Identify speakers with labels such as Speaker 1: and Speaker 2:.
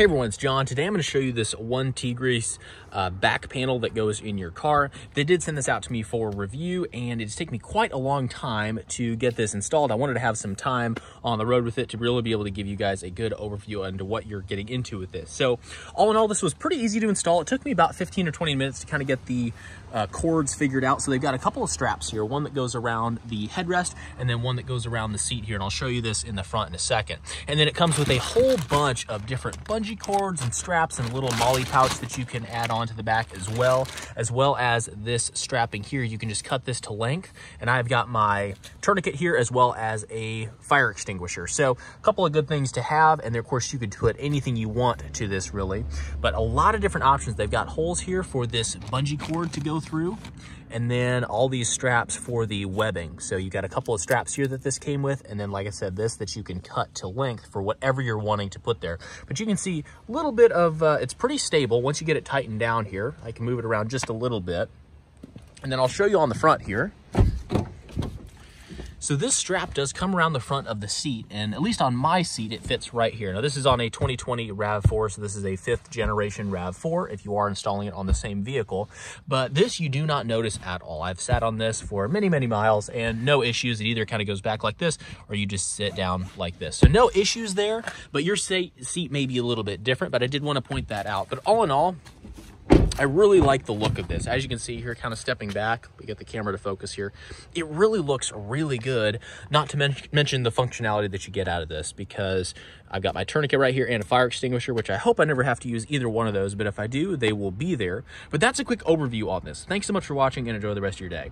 Speaker 1: Hey everyone, it's John. Today I'm going to show you this OneTigris uh, back panel that goes in your car. They did send this out to me for review and it's taken me quite a long time to get this installed. I wanted to have some time on the road with it to really be able to give you guys a good overview into what you're getting into with this. So all in all, this was pretty easy to install. It took me about 15 or 20 minutes to kind of get the uh, cords figured out. So they've got a couple of straps here, one that goes around the headrest and then one that goes around the seat here. And I'll show you this in the front in a second. And then it comes with a whole bunch of different bungee cords and straps and a little MOLLE pouch that you can add on to the back as well, as well as this strapping here. You can just cut this to length. And I've got my tourniquet here as well as a fire extinguisher. So a couple of good things to have. And of course you could put anything you want to this really, but a lot of different options. They've got holes here for this bungee cord to go through and then all these straps for the webbing. So you got a couple of straps here that this came with, and then like I said, this that you can cut to length for whatever you're wanting to put there. But you can a little bit of, uh, it's pretty stable. Once you get it tightened down here, I can move it around just a little bit. And then I'll show you on the front here. So this strap does come around the front of the seat, and at least on my seat, it fits right here. Now this is on a 2020 RAV4, so this is a fifth generation RAV4 if you are installing it on the same vehicle. But this you do not notice at all. I've sat on this for many, many miles and no issues. It either kind of goes back like this or you just sit down like this. So no issues there, but your seat may be a little bit different, but I did want to point that out. But all in all, I really like the look of this. As you can see here, kind of stepping back, we get the camera to focus here. It really looks really good, not to men mention the functionality that you get out of this because I've got my tourniquet right here and a fire extinguisher, which I hope I never have to use either one of those, but if I do, they will be there. But that's a quick overview on this. Thanks so much for watching and enjoy the rest of your day.